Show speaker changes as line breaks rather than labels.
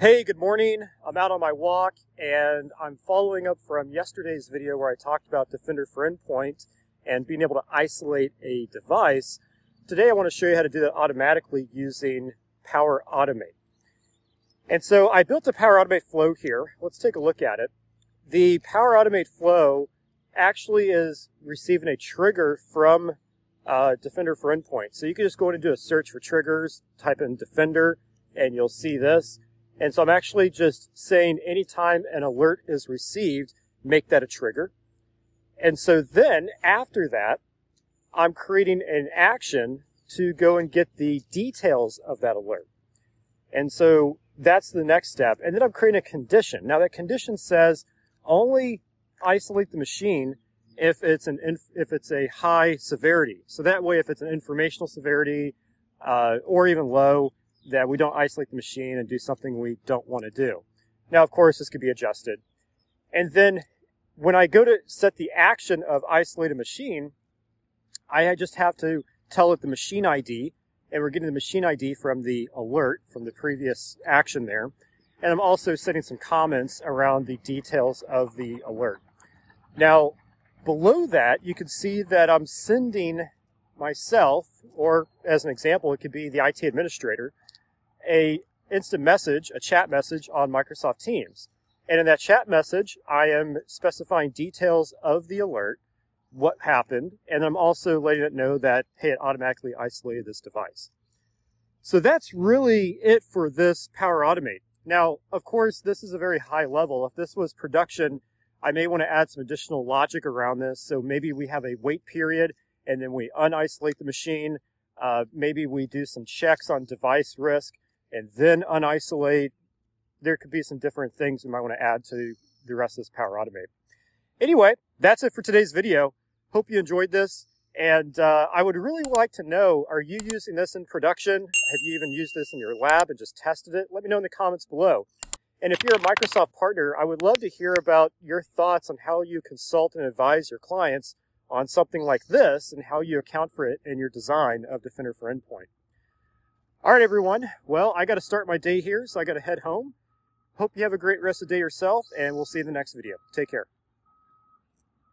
Hey, good morning. I'm out on my walk and I'm following up from yesterday's video where I talked about Defender for Endpoint and being able to isolate a device. Today I want to show you how to do that automatically using Power Automate. And so I built a Power Automate flow here. Let's take a look at it. The Power Automate flow actually is receiving a trigger from uh, Defender for Endpoint. So you can just go in and do a search for triggers, type in Defender, and you'll see this. And so I'm actually just saying anytime an alert is received, make that a trigger. And so then after that, I'm creating an action to go and get the details of that alert. And so that's the next step. And then I'm creating a condition. Now that condition says only isolate the machine if it's an if it's a high severity. So that way, if it's an informational severity uh, or even low, that we don't isolate the machine and do something we don't want to do. Now, of course, this could be adjusted. And then when I go to set the action of isolate a machine, I just have to tell it the machine ID, and we're getting the machine ID from the alert from the previous action there. And I'm also setting some comments around the details of the alert. Now, below that, you can see that I'm sending myself, or as an example, it could be the IT administrator, a instant message, a chat message on Microsoft Teams. And in that chat message, I am specifying details of the alert, what happened, and I'm also letting it know that, hey, it automatically isolated this device. So that's really it for this Power Automate. Now, of course, this is a very high level. If this was production, I may want to add some additional logic around this. So maybe we have a wait period and then we unisolate the machine. Uh, maybe we do some checks on device risk and then unisolate. There could be some different things you might want to add to the rest of this Power Automate. Anyway, that's it for today's video. Hope you enjoyed this. And uh, I would really like to know, are you using this in production? Have you even used this in your lab and just tested it? Let me know in the comments below. And if you're a Microsoft partner, I would love to hear about your thoughts on how you consult and advise your clients on something like this and how you account for it in your design of Defender for Endpoint. All right, everyone. Well, I got to start my day here, so I got to head home. Hope you have a great rest of the day yourself, and we'll see you in the next video. Take care.